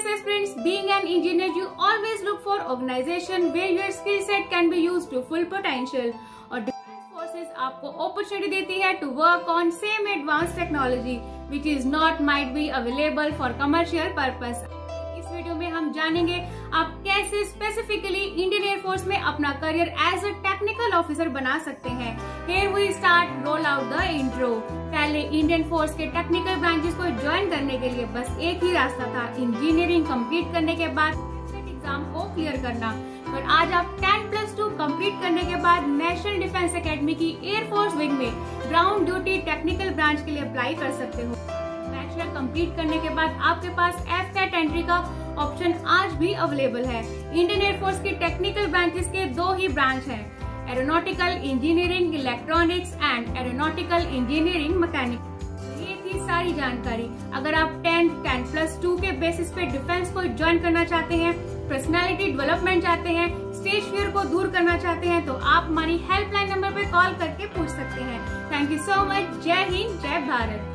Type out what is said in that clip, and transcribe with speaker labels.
Speaker 1: success friends, being an engineer, you always look for organization where your skill set can be used to full potential. और defense forces आपको opportunity देती है to work on same advanced technology which is not might be available for commercial purpose. इस video में हम जानेंगे आप कैसे स्पेसिफिकली इंडियन एयरफोर्स में अपना career as a technical officer बना सकते हैं? Here we start roll out the intro पहले इंडियन फोर्स के टेक्निकल ब्रांचेस को ज्वाइन करने के लिए बस एक ही रास्ता था इंजीनियरिंग कंप्लीट करने के बाद एग्ज़ाम को क्लियर करना। और आज आप 10 प्लस टू कंप्लीट करने के बाद नेशनल डिफेंस एकेडमी की एयरफोर्स विंग में ग्राउंड ड्यूटी टेक्निकल ब्रांच के लिए अप्लाई कर सकते हो। बैचलर कंप्लीट करने के बाद आपके पास एफ़ कैट एंट्री का ऑप्शन आज भी अवेलेबल है। इंडियन एयरफोर्स की टेक्निकल ब्रांचेस के दो ही ब्रांच हैं। Aeronautical engineering electronics and aeronautical engineering mechanic ये थी सारी जानकारी। अगर आप टेंथ टेन प्लस टू के बेसिस पे डिफेंस को ज्वाइन करना चाहते हैं पर्सनालिटी डेवलपमेंट चाहते हैं स्टेज फियर को दूर करना चाहते हैं तो आप हमारी हेल्पलाइन नंबर पर कॉल करके पूछ सकते हैं। थैंक यू सो मच जय हिंद, जय भारत।